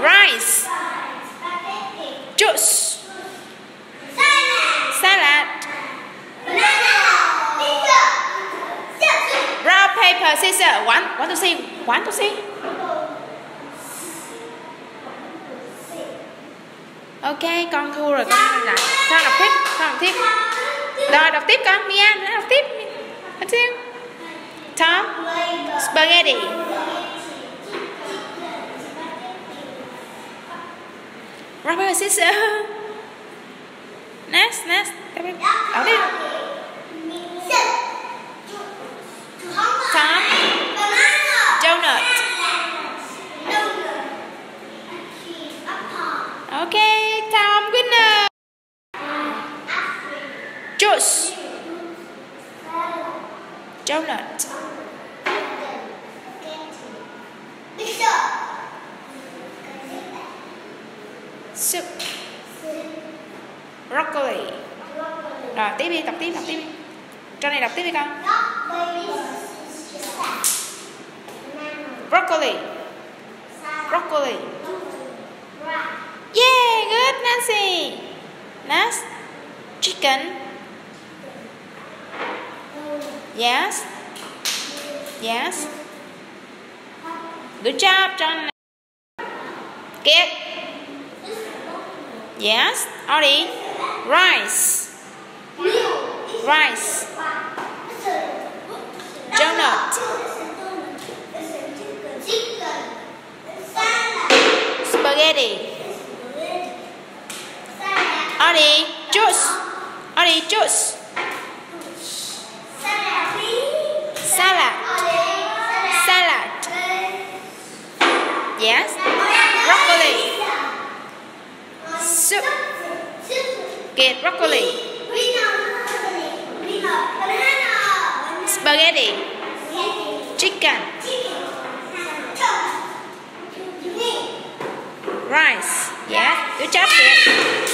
rice, juice, salad, round paper scissors. One, one to see, one to see. Ok, con thua rồi, con thua rồi. Con đọc tiếp, con đọc tiếp. Rồi, đọc tiếp con, Mia, đọc tiếp. Đọc tiếp. Tom, spaghetti. Rubber scissors. Next, next. Okay. Tom. Donut. Okay, Tom, winner. Juice. Donut. soup broccoli rồi tiếp đi tập tiếp đọc tiếp đi trong này đọc tiếp đi con broccoli broccoli yeah good Nancy nice chicken yes yes good job John get Yes, Ollie. Rice. Rice. Donut. Spaghetti. Ollie, juice. Ollie, juice. get broccoli. Spaghetti. Chicken. Rice. Yeah, good job,